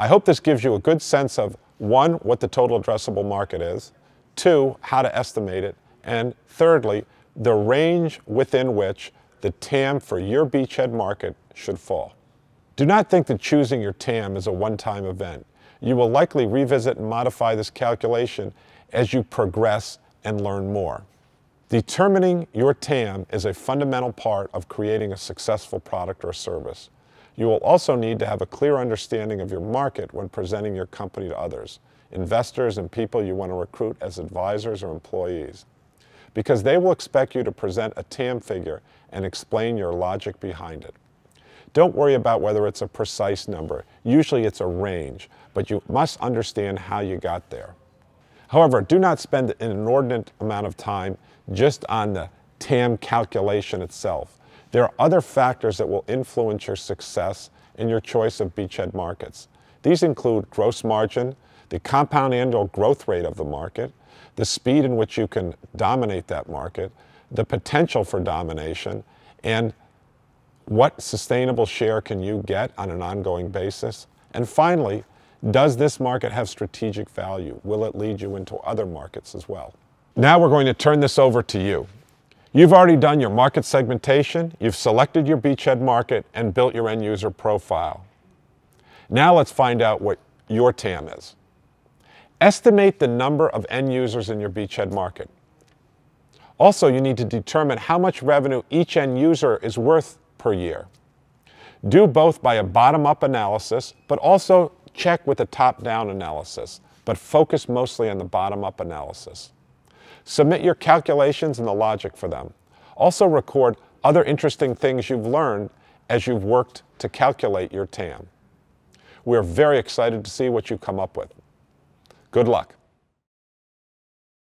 I hope this gives you a good sense of one, what the total addressable market is, two, how to estimate it, and thirdly, the range within which the TAM for your beachhead market should fall. Do not think that choosing your TAM is a one-time event. You will likely revisit and modify this calculation as you progress and learn more. Determining your TAM is a fundamental part of creating a successful product or service. You will also need to have a clear understanding of your market when presenting your company to others, investors and people you want to recruit as advisors or employees, because they will expect you to present a TAM figure and explain your logic behind it. Don't worry about whether it's a precise number. Usually it's a range, but you must understand how you got there. However, do not spend an inordinate amount of time just on the TAM calculation itself. There are other factors that will influence your success in your choice of beachhead markets. These include gross margin, the compound annual growth rate of the market, the speed in which you can dominate that market, the potential for domination, and what sustainable share can you get on an ongoing basis? And finally, does this market have strategic value? Will it lead you into other markets as well? Now we're going to turn this over to you. You've already done your market segmentation, you've selected your beachhead market, and built your end user profile. Now let's find out what your TAM is. Estimate the number of end users in your beachhead market. Also, you need to determine how much revenue each end user is worth per year. Do both by a bottom-up analysis, but also check with a top-down analysis, but focus mostly on the bottom-up analysis. Submit your calculations and the logic for them. Also record other interesting things you've learned as you've worked to calculate your TAM. We're very excited to see what you come up with. Good luck.